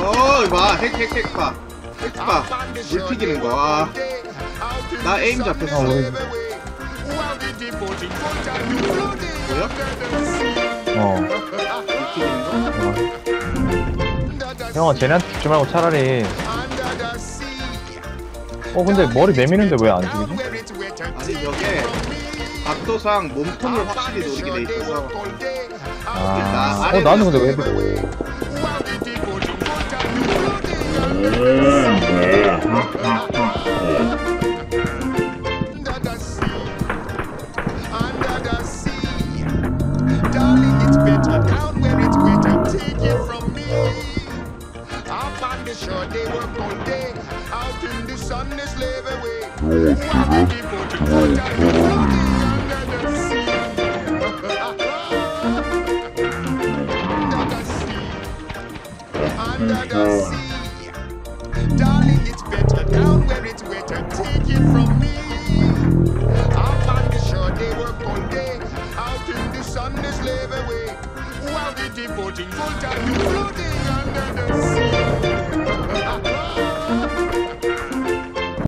어, 봐. 핵, 핵, 핵 봐. 핵 봐. 물 튀기는 거. 아, 나 에임 잡혔어. 아, 뭐야? 어. 물 튀기는 거? 형아 쟤네한테 죽지 말고 차라리 어 근데 머리 내미는데 왜 안 죽이지? 아니, 저게 각도상 몸통을 확실히 노리게 돼 있어서. 아, 어 나는 근데 왜 그래? Darling, it's better down Darling, it's better down where it's wetter. Take it from me. Up on the shore, they work all day. Out in the sun, they slave away. While the devoting full time you floating under the sea.